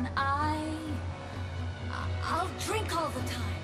and I. I'll drink all the time.